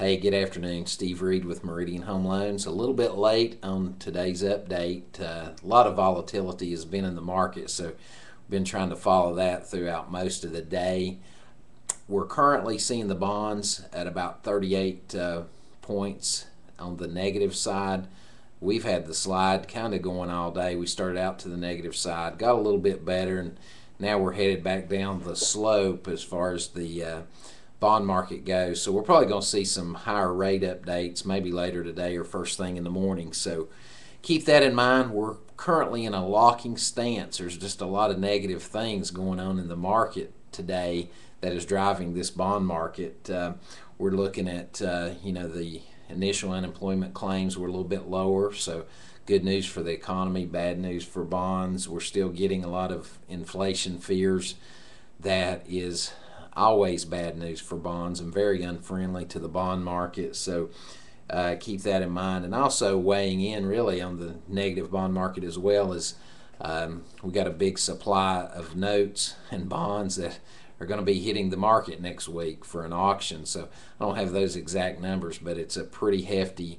Hey, good afternoon. Steve Reed with Meridian Home Loans. A little bit late on today's update. Uh, a lot of volatility has been in the market, so been trying to follow that throughout most of the day. We're currently seeing the bonds at about 38 uh, points on the negative side. We've had the slide kind of going all day. We started out to the negative side, got a little bit better, and now we're headed back down the slope as far as the uh, bond market goes. So we're probably going to see some higher rate updates maybe later today or first thing in the morning. So keep that in mind. We're currently in a locking stance. There's just a lot of negative things going on in the market today that is driving this bond market. Uh, we're looking at uh, you know the initial unemployment claims were a little bit lower, so good news for the economy, bad news for bonds. We're still getting a lot of inflation fears. That is always bad news for bonds and very unfriendly to the bond market. So uh, keep that in mind. And also weighing in really on the negative bond market as well is um, we got a big supply of notes and bonds that are going to be hitting the market next week for an auction. So I don't have those exact numbers, but it's a pretty hefty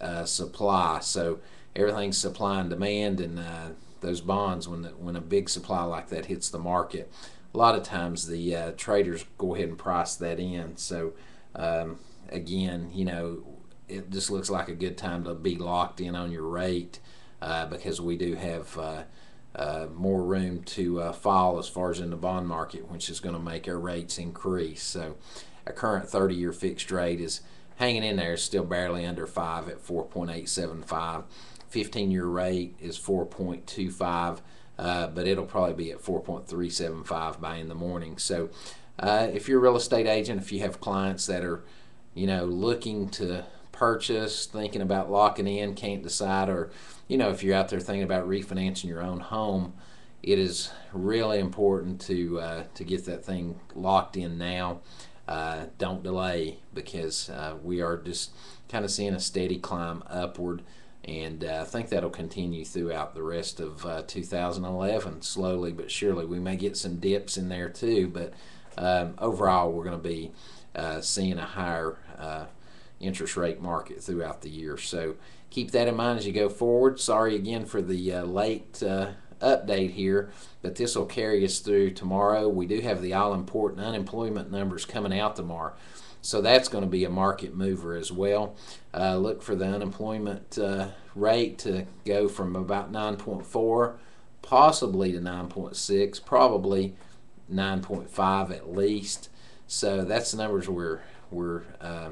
uh, supply. So everything's supply and demand, and uh, those bonds when the, when a big supply like that hits the market, a lot of times the uh, traders go ahead and price that in. So um, again, you know, it just looks like a good time to be locked in on your rate uh, because we do have uh, uh, more room to uh, fall as far as in the bond market, which is going to make our rates increase. So a current 30-year fixed rate is hanging in there, still barely under five at 4.875. 15-year rate is 4.25 uh, but it'll probably be at 4.375 by in the morning. So uh, if you're a real estate agent, if you have clients that are, you know, looking to purchase, thinking about locking in, can't decide, or, you know, if you're out there thinking about refinancing your own home, it is really important to uh, to get that thing locked in now. Uh, don't delay because uh, we are just kind of seeing a steady climb upward and uh, I think that'll continue throughout the rest of uh, 2011, slowly but surely. We may get some dips in there too, but um, overall, we're going to be uh, seeing a higher uh, interest rate market throughout the year. So keep that in mind as you go forward. Sorry again for the uh, late uh, update here, but this will carry us through tomorrow. We do have the all important unemployment numbers coming out tomorrow. So that's going to be a market mover as well. Uh, look for the unemployment uh, rate to go from about 9.4 possibly to 9.6, probably 9.5 at least. So that's the numbers we're we're uh,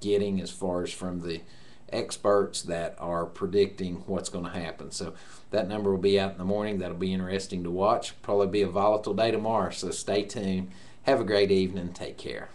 getting as far as from the experts that are predicting what's going to happen. So that number will be out in the morning. That'll be interesting to watch. Probably be a volatile day tomorrow. So stay tuned. Have a great evening. Take care.